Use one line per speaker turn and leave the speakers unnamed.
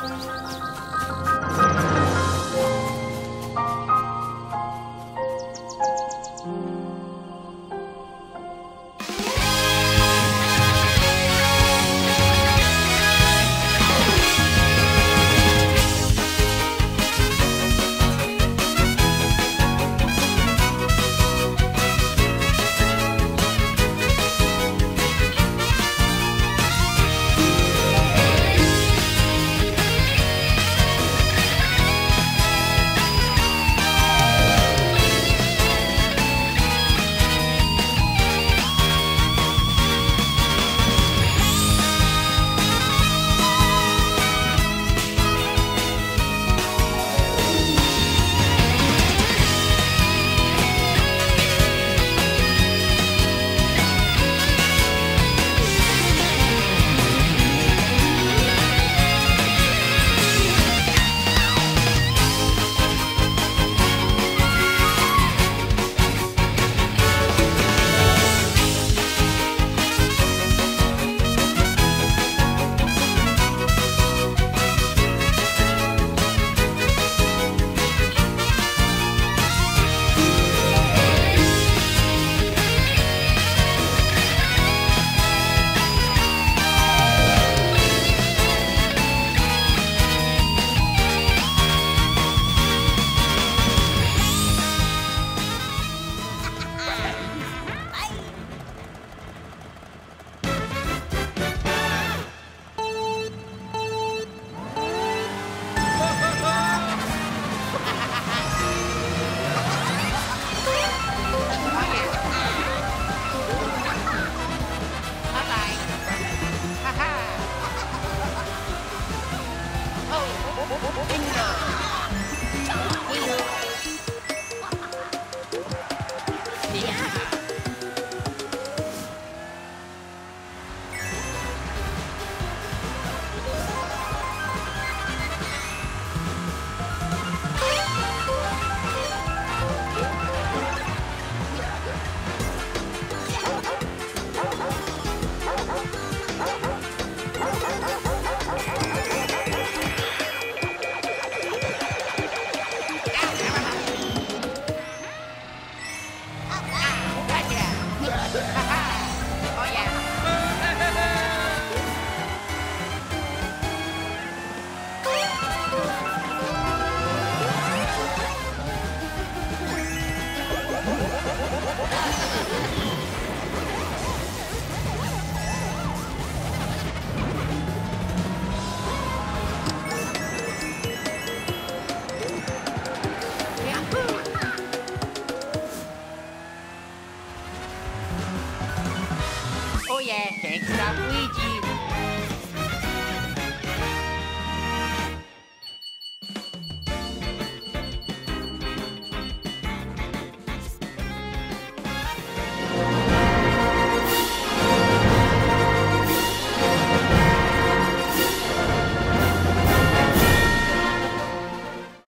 Música Luigi.